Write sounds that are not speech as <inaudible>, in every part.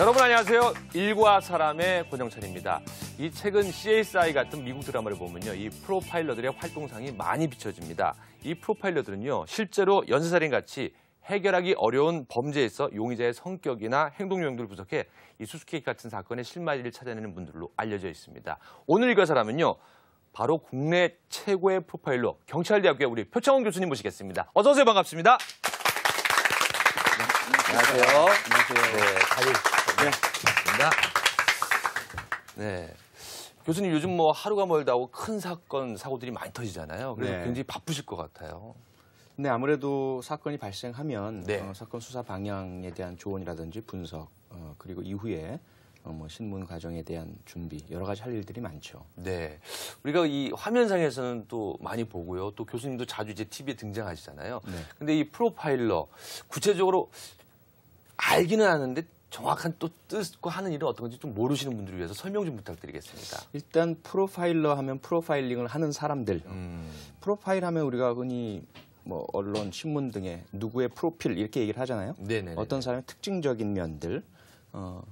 여러분 안녕하세요. 일과 사람의 권영찬입니다. 이 최근 CSI 같은 미국 드라마를 보면요. 이 프로파일러들의 활동상이 많이 비춰집니다. 이 프로파일러들은요. 실제로 연쇄살인 같이 해결하기 어려운 범죄에서 용의자의 성격이나 행동 요령들을 분석해 이 수수께끼 같은 사건의 실마리를 찾아내는 분들로 알려져 있습니다. 오늘 일과 사람은요. 바로 국내 최고의 프로파일러 경찰대학교의 우리 표창원 교수님 모시겠습니다. 어서 오세요. 반갑습니다. 안녕하세요. 안녕하세요. 네, 자유. 네. 반갑습니다. 네. 교수님 요즘 뭐 하루가 멀다 하고 큰 사건, 사고들이 많이 터지잖아요. 그래서 네. 굉장히 바쁘실 것 같아요. 네, 아무래도 사건이 발생하면 네. 어, 사건 수사 방향에 대한 조언이라든지 분석, 어, 그리고 이후에 어, 뭐 신문 과정에 대한 준비 여러 가지 할 일들이 많죠. 네. 우리가 이 화면상에서는 또 많이 보고요. 또 교수님도 자주 이제 TV에 등장하시잖아요. 네. 근데 이 프로파일러 구체적으로 알기는 아는데 정확한 또 뜻과 하는 일은 어떤 건지 좀 모르시는 분들을 위해서 설명 좀 부탁드리겠습니다. 일단 프로파일러 하면 프로파일링을 하는 사람들. 음. 프로파일 하면 우리가 흔히 뭐 언론, 신문 등에 누구의 프로필 이렇게 얘기를 하잖아요. 네네. 어떤 사람의 특징적인 면들, 어,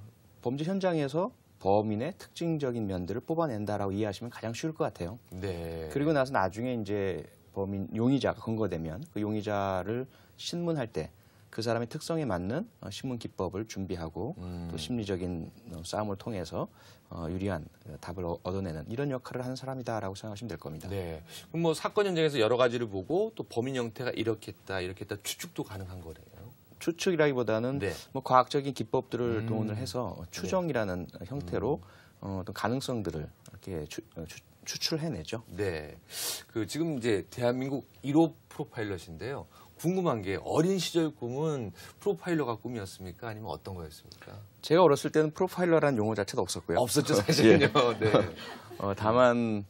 범죄 현장에서 범인의 특징적인 면들을 뽑아낸다라고 이해하시면 가장 쉬울 것 같아요. 네. 그리고 나서 나중에 이제 범인 용의자가 근거되면 그 용의자를 신문할 때 그 사람의 특성에 맞는 어, 신문 기법을 준비하고 음. 또 심리적인 어, 싸움을 통해서 어, 유리한 어, 답을 어- 얻어내는 이런 역할을 하는 사람이다라고 생각하시면 될 겁니다. 네. 그럼 뭐 사건 현장에서 여러 가지를 보고 또 범인 형태가 이렇게 했다, 이렇게 했다 추측도 가능한 거네요. 추측이라기보다는 네. 뭐 과학적인 기법들을 음. 동원을 해서 추정이라는 형태로 어, 어떤 가능성들을 이렇게 추, 어, 추- 추출해내죠. 네. 그 지금 이제 대한민국 1호 프로파일러신데요. 궁금한 게 어린 시절 꿈은 프로파일러가 꿈이었습니까? 아니면 어떤 거였습니까? 제가 어렸을 때는 프로파일러라는 용어 자체도 없었고요. 없었죠, <laughs> 사실은요. <laughs> 네. 어, 다만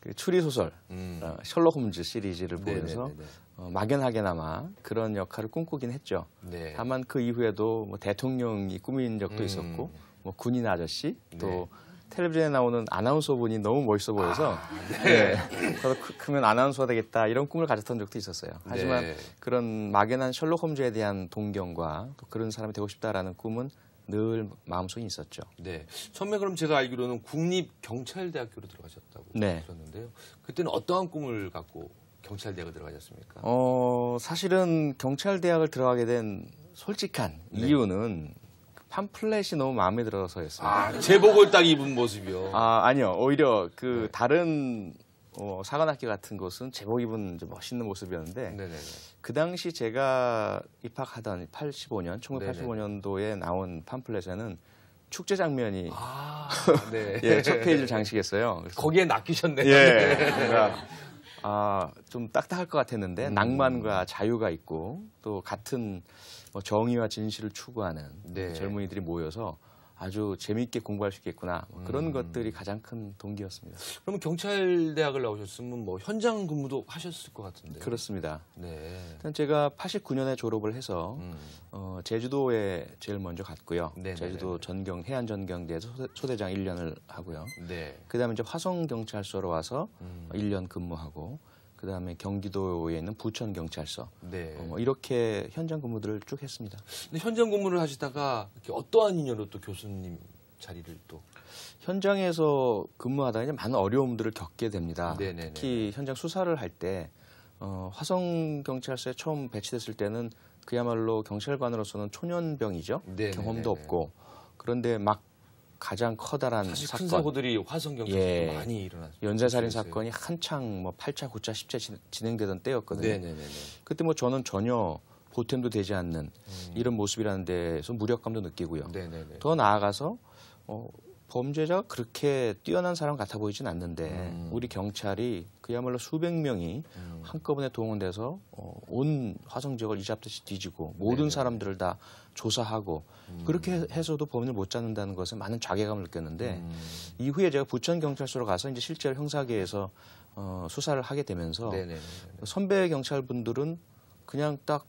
그 추리 소설 음. 어, 셜록 홈즈 시리즈를 네네네네. 보면서 어, 막연하게나마 그런 역할을 꿈꾸긴 했죠. 네. 다만 그 이후에도 뭐 대통령이 꾸민 적도 음. 있었고 뭐 군인 아저씨 또 네. 텔레비전에 나오는 아나운서 분이 너무 멋있어 보여서 네. 저도 크, 크면 아나운서가 되겠다 이런 꿈을 가졌던 적도 있었어요. 하지만 네. 그런 막연한 셜록 홈즈에 대한 동경과 또 그런 사람이 되고 싶다라는 꿈은 늘 마음속에 있었죠. 네. 처음에 그럼 제가 알기로는 국립경찰대학교로 들어가셨다고 네. 들었는데요. 그때는 어떠한 꿈을 갖고 경찰대학을 들어가셨습니까? 어, 사실은 경찰대학을 들어가게 된 솔직한 네. 이유는 그 팜플렛이 너무 마음에 들어서였어요. 아, 아, 제복을 딱 입은 모습이요. 아니요. 오히려 그 네. 다른 어, 사관학교 같은 곳은 제복 입은 좀 멋있는 모습이었는데 네네네. 그 당시 제가 입학하던 85년, 네네. 1985년도에 나온 팜플렛에는 축제 장면이 아, <laughs> 네. 예, 첫 페이지를 장식했어요. 거기에 낚이셨네요. 예. 아, 좀 딱딱할 것 같았는데 음. 낭만과 자유가 있고 또 같은 뭐 정의와 진실을 추구하는 네. 젊은이들이 모여서 아주 재미있게 공부할 수 있겠구나 뭐 그런 음. 것들이 가장 큰 동기였습니다. 그러면 경찰대학을 나오셨으면 뭐 현장 근무도 하셨을 것 같은데. 그렇습니다. 네. 일단 제가 89년에 졸업을 해서 음. 어, 제주도에 제일 먼저 갔고요. 네네네네. 제주도 전경 해안 전경대에서 소대, 소대 장 1년을 하고요. 네. 그다음에 이제 화성 경찰서로 와서 음. 1년 근무하고 그 다음에 경기도에 있는 부천 경찰서 네. 어, 뭐 이렇게 현장 근무들을 쭉 했습니다. 근데 현장 근무를 하시다가 어떠한 인연으로 또 교수님 자리를 또. 현장에서 근무하다 이제 많은 어려움들을 겪게 됩니다. 네네네. 특히 현장 수사를 할 때 어, 화성 경찰서에 처음 배치됐을 때는 그야말로 경찰관으로서는 초년병이죠. 네네네네. 경험도 없고 그런데 막 가장 커다란 사실 큰 사건, 사고들이 화성 경찰서 예. 도 많이 일어났어요. 연쇄 살인 사건이 한창 뭐 8차, 9차, 10차 진- 진행되던 때였거든요. 네네네네. 그때 뭐 저는 전혀 보탬도 되지 않는 이런 모습이라는 데서 무력감도 느끼고요. 음. 네네네. 더 나아가서 어, 범죄자가 그렇게 뛰어난 사람 같아 보이진 않는데 음. 우리 경찰이 그야말로 수백 명이 음. 한꺼번에 동원돼서 어, 온 화성 지역을 이잡듯이 뒤지고 모든 네네. 음. 사람들을 다 조사하고 그렇게 해서도 범인을 못 잡는다는 것에 많은 자괴감을 느꼈는데 음. 이후에 제가 부천 경찰서로 가서 이제 실제로 형사계에서 어, 수사를 하게 되면서 네네네. 선배 경찰분들은 그냥 딱